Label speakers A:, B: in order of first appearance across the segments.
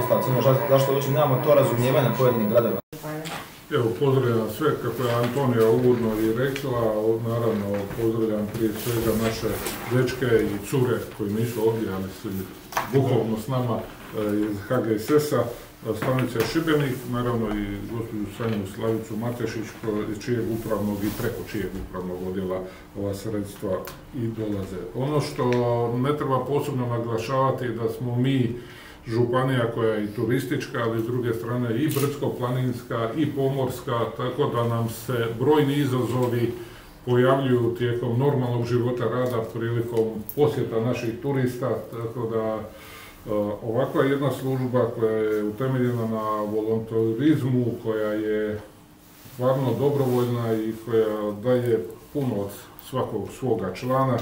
A: sustav civilne zaštite uopće nemamo to razumijevanje pojedinim gradovima.
B: Evo, pozdravljam sve, kako je Antonija uvodno i rekla, naravno pozdravljam prije svega naše dečke i cure koji nisu ovdje, ali su bukvalno s nama e, iz HGSS-a, stanice Šibenik, naravno i gospođu Sanju Slavicu Matešić, iz čijeg upravnog i preko čijeg upravnog odjela ova sredstva i dolaze. Ono što ne treba posebno naglašavati da smo mi županija koja je i turistička, ali s druge strane i brdsko-planinska i pomorska, tako da nam se brojni izazovi pojavljuju tijekom normalnog života rada prilikom posjeta naših turista, tako da e, ovakva jedna služba koja je utemeljena na volontarizmu, koja je stvarno dobrovoljna i koja daje puno svakog svoga člana,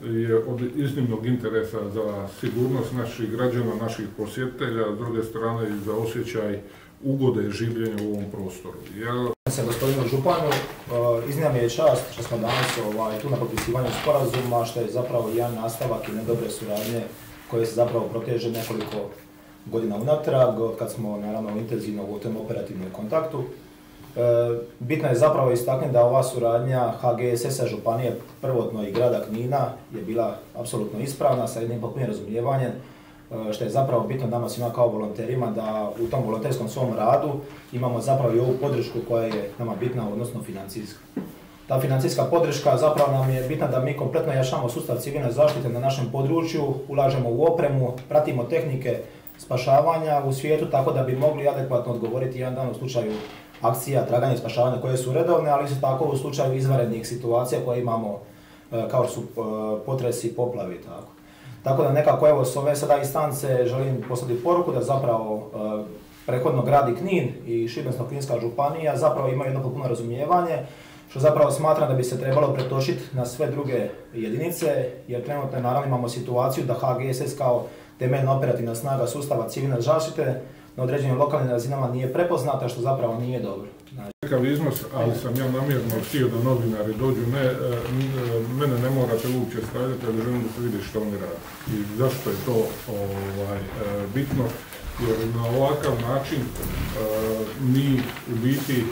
B: je od iznimnog interesa za sigurnost naših građana, naših posjetitelja, s druge strane i za osjećaj ugode življenja u ovom prostoru.
A: Ja se gospodinu Županu, e, mi je čast što smo danas ovaj, tu na potpisivanju sporazuma, što je zapravo jedan nastavak i nedobre suradnje koje se zapravo proteže nekoliko godina unatrag, kad smo naravno intenzivno u tom operativnom kontaktu. E, bitno je zapravo istaknuti da ova suradnja HGSS-a Županije prvotno i grada Knina je bila apsolutno ispravna sa jednim potpunim razumijevanjem e, što je zapravo bitno nama svima kao volonterima da u tom volonterskom svom radu imamo zapravo i ovu podršku koja je nama bitna, odnosno financijska. Ta financijska podrška zapravo nam je bitna da mi kompletno jašamo sustav civilne zaštite na našem području, ulažemo u opremu, pratimo tehnike spašavanja u svijetu tako da bi mogli adekvatno odgovoriti jedan dan u slučaju akcija traganja i spašavanja koje su redovne, ali isto tako u slučaju izvanrednih situacija koje imamo e, kao su e, potresi, poplavi tako. Tako da nekako evo s ove sada instance želim poslati poruku da zapravo e, prethodno gradi Knin i Šibensko-Kninska županija zapravo imaju jedno potpuno razumijevanje što zapravo smatram da bi se trebalo pretočiti na sve druge jedinice, jer trenutno naravno imamo situaciju da HGSS kao temeljna operativna snaga sustava civilne zaštite na određenim lokalnim razinama nije prepoznata, što zapravo nije dobro.
B: Nekakav iznos, ali sam ja namjerno htio da novinari dođu, ne, e, mene ne morate uopće stavljati, ali želim da se vidi što oni rade. I zašto je to ovaj, e, bitno, jer na ovakav način e, mi u biti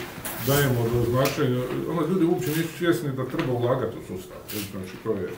B: dajemo do značenja, ono ljudi uopće nisu svjesni da treba ulagati u sustav, znači to je